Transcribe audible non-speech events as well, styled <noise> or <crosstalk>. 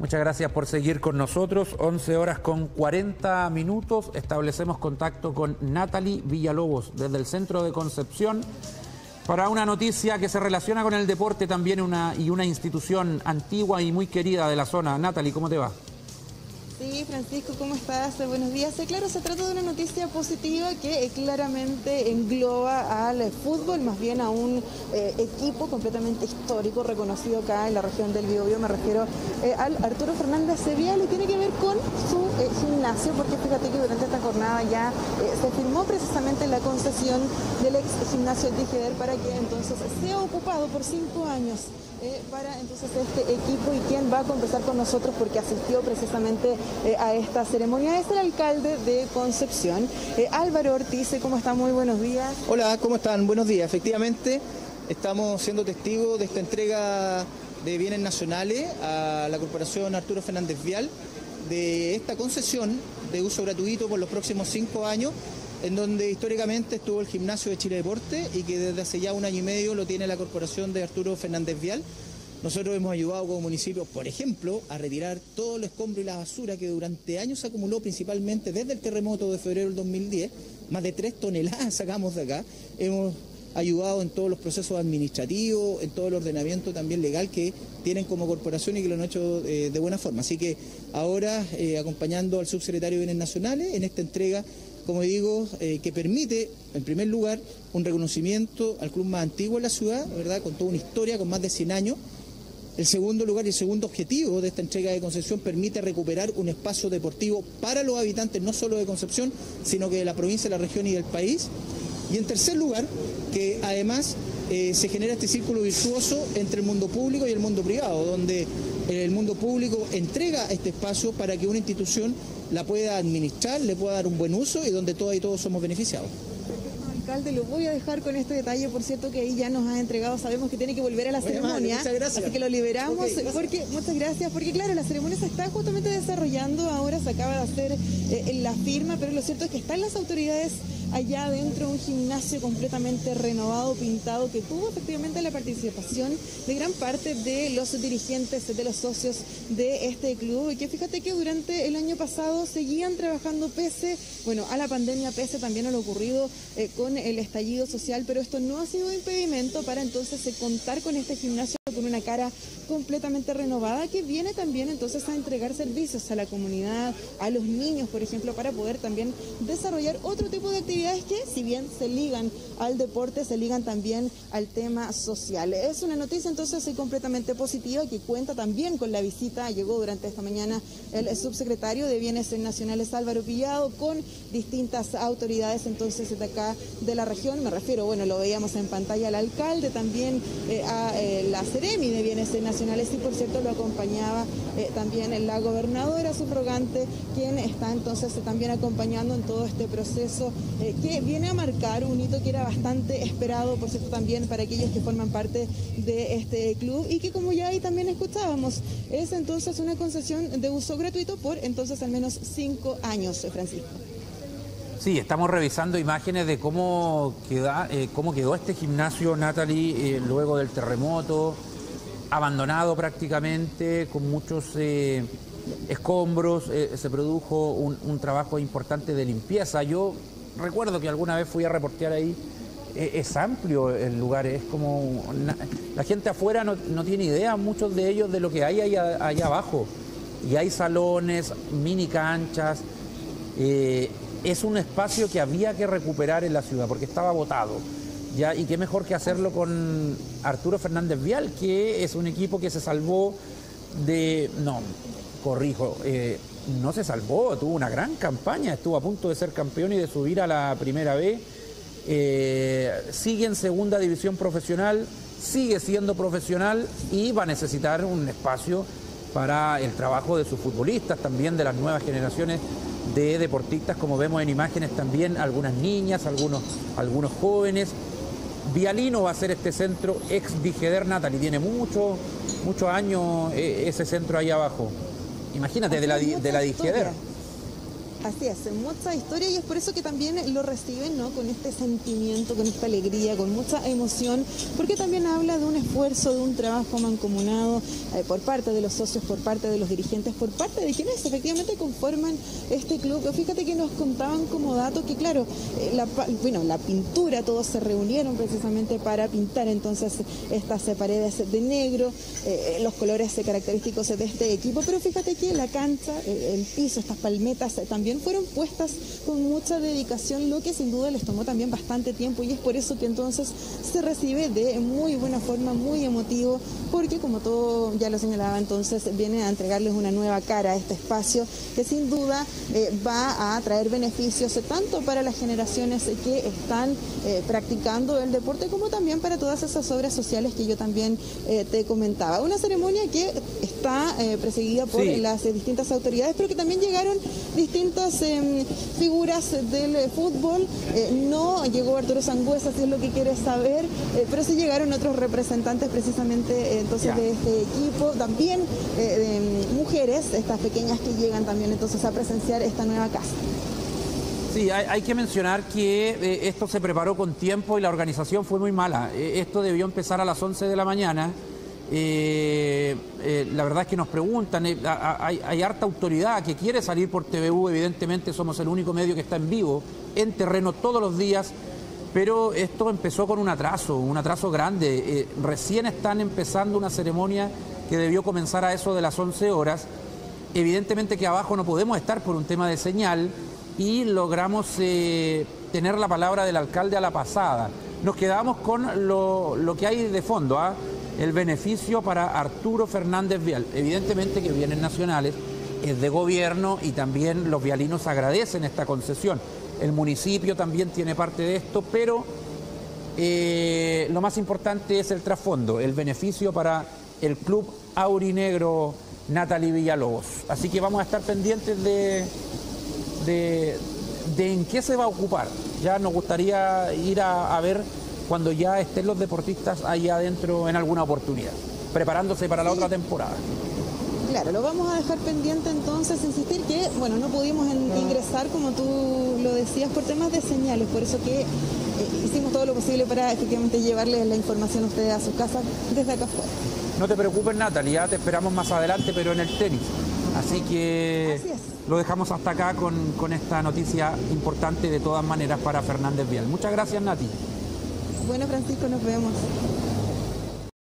Muchas gracias por seguir con nosotros. 11 horas con 40 minutos. Establecemos contacto con Natalie Villalobos desde el Centro de Concepción para una noticia que se relaciona con el deporte también una, y una institución antigua y muy querida de la zona. Natalie, ¿cómo te va? Sí, Francisco, ¿cómo estás? Buenos días. Claro, se trata de una noticia positiva que eh, claramente engloba al fútbol, más bien a un eh, equipo completamente histórico, reconocido acá en la región del Biobío. Me refiero eh, al Arturo Fernández Sevilla, y tiene que ver con su gimnasio, porque fíjate que durante esta jornada ya se firmó precisamente la concesión del ex gimnasio Tijerer para que entonces sea ocupado por cinco años para entonces este equipo y quien va a conversar con nosotros porque asistió precisamente eh, a esta ceremonia es el alcalde de Concepción, eh, Álvaro Ortiz. ¿Cómo está? Muy buenos días. Hola, ¿cómo están? Buenos días. Efectivamente, estamos siendo testigos de esta entrega de bienes nacionales a la Corporación Arturo Fernández Vial de esta concesión de uso gratuito por los próximos cinco años en donde históricamente estuvo el gimnasio de Chile Deporte y que desde hace ya un año y medio lo tiene la corporación de Arturo Fernández Vial. Nosotros hemos ayudado como municipio, por ejemplo, a retirar todo el escombro y la basura que durante años se acumuló principalmente desde el terremoto de febrero del 2010. Más de tres toneladas <laughs> sacamos de acá. Hemos ayudado en todos los procesos administrativos, en todo el ordenamiento también legal que tienen como corporación y que lo han hecho eh, de buena forma. Así que ahora, eh, acompañando al subsecretario de Bienes Nacionales en esta entrega como digo, eh, que permite, en primer lugar, un reconocimiento al club más antiguo de la ciudad, ¿verdad? con toda una historia, con más de 100 años. El segundo lugar y el segundo objetivo de esta entrega de Concepción permite recuperar un espacio deportivo para los habitantes, no solo de Concepción, sino que de la provincia, de la región y del país. Y en tercer lugar, que además eh, se genera este círculo virtuoso entre el mundo público y el mundo privado, donde el mundo público entrega este espacio para que una institución la pueda administrar, le pueda dar un buen uso y donde todas y todos somos beneficiados. Alcalde, lo voy a dejar con este detalle, por cierto, que ahí ya nos ha entregado, sabemos que tiene que volver a la ceremonia, así que lo liberamos, porque muchas gracias, porque claro, la ceremonia se está justamente desarrollando, ahora se acaba de hacer eh, la firma, pero lo cierto es que están las autoridades allá adentro un gimnasio completamente renovado, pintado, que tuvo efectivamente la participación de gran parte de los dirigentes, de los socios de este club. Y que fíjate que durante el año pasado seguían trabajando pese, bueno, a la pandemia, pese también a lo ocurrido eh, con el estallido social, pero esto no ha sido impedimento para entonces eh, contar con este gimnasio con una cara completamente renovada que viene también entonces a entregar servicios a la comunidad, a los niños, por ejemplo, para poder también desarrollar otro tipo de actividades que, si bien se ligan al deporte, se ligan también al tema social. Es una noticia entonces completamente positiva que cuenta también con la visita, llegó durante esta mañana el subsecretario de Bienes Nacionales Álvaro Pillado con distintas autoridades entonces de acá de la región, me refiero, bueno, lo veíamos en pantalla al alcalde, también eh, a eh, la Ceremi de Bienes Nacionales y por cierto lo acompañaba eh, también la gobernadora subrogante, quien está entonces también acompañando en todo este proceso eh, que viene a marcar un hito que era bastante esperado, por cierto, también para aquellos que forman parte de este club y que como ya ahí también escuchábamos, es entonces una concesión de uso gratuito por entonces al menos cinco años, Francisco. Sí, estamos revisando imágenes de cómo, queda, eh, cómo quedó este gimnasio, Natalie, luego del terremoto, abandonado prácticamente, con muchos eh, escombros, eh, se produjo un, trabajo importante de limpieza. Yo recuerdo que alguna vez fui a reportear ahí, eh, es amplio el lugar, es como... la gente afuera no, tiene idea, muchos de ellos, de lo que hay allá, allá abajo. Y hay salones, mini canchas. es un espacio que había que recuperar en la ciudad porque estaba botado ¿ya? Y qué mejor que hacerlo con Arturo Fernández Vial, que es un equipo que se salvó de... No, corrijo, eh, no se salvó, tuvo una gran campaña, estuvo a punto de ser campeón y de subir a la primera B. Eh, sigue en segunda división profesional, sigue siendo profesional y va a necesitar un espacio para el trabajo de sus futbolistas, también de las nuevas generaciones de deportistas, como vemos en imágenes también, algunas niñas, algunos, algunos jóvenes. Vialino va a ser este centro ex Vigeder Natal y tiene muchos muchos años eh, ese centro ahí abajo. Imagínate, de la, de la Digeder. Así es, mucha historia y es por eso que también lo reciben ¿no? con este sentimiento, con esta alegría, con mucha emoción, porque también habla de un esfuerzo, de un trabajo mancomunado eh, por parte de los socios, por parte de los dirigentes, por parte de quienes efectivamente conforman este club. Fíjate que nos contaban como dato que, claro, eh, la, bueno, la pintura, todos se reunieron precisamente para pintar entonces estas paredes de negro, eh, los colores característicos de este equipo, pero fíjate que la cancha, el piso, estas palmetas también fueron puestas con mucha dedicación, lo que sin duda les tomó también bastante tiempo y es por eso que entonces se recibe de muy buena forma, muy emotivo, porque como todo ya lo señalaba entonces, viene a entregarles una nueva cara a este espacio que sin duda eh, va a traer beneficios tanto para las generaciones que están eh, practicando el deporte como también para todas esas obras sociales que yo también eh, te comentaba. Una ceremonia que está precedida por las distintas autoridades, pero que también llegaron distintos Em, figuras del fútbol. Eh, no llegó Arturo Sangüesa, si es lo que quieres saber, eh, pero sí llegaron otros representantes precisamente eh, entonces de este equipo. También em, mujeres, estas pequeñas que llegan también entonces a presenciar esta nueva casa. Sí, hay, que mencionar que esto se preparó con tiempo y la organización fue muy mala. esto debió empezar a las 11 de la mañana. Eh, eh, la verdad es que nos preguntan, eh, hay, harta autoridad que quiere salir por TVU, evidentemente somos el único medio que está en vivo, en terreno todos los días, pero esto empezó con un atraso, un atraso grande. recién están empezando una ceremonia que debió comenzar a eso de las 11 horas. Evidentemente que abajo no podemos estar por un tema de señal y logramos tener la palabra del alcalde a la pasada. Nos quedamos con lo, que hay de fondo. ¿ah? El beneficio para Arturo Fernández Vial. Evidentemente que bienes nacionales es de gobierno y también los vialinos agradecen esta concesión. El municipio también tiene parte de esto, pero eh, lo más importante es el trasfondo, el beneficio para el club aurinegro Natalie Villalobos. Así que vamos a estar pendientes de, de, en qué se va a ocupar. Ya nos gustaría ir a ver cuando ya estén los deportistas ahí adentro en alguna oportunidad, preparándose para la otra temporada. Claro, lo vamos a dejar pendiente entonces, insistir que, bueno, no pudimos ingresar como tú lo decías por temas de señales, por eso que eh, hicimos todo lo posible para efectivamente llevarles la información a ustedes a sus casas desde acá afuera. No te preocupes, Natalia, te esperamos más adelante, pero en el tenis. Así que lo dejamos hasta acá con, con esta noticia importante de todas maneras para Fernández Vial. Muchas gracias, Nati. Bueno, Francisco, nos vemos.